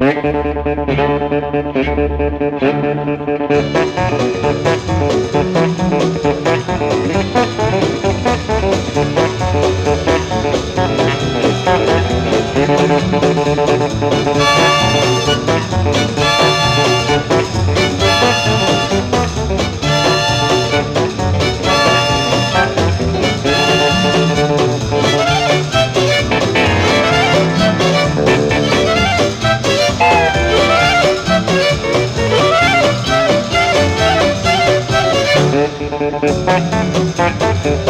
Thank you. Müzik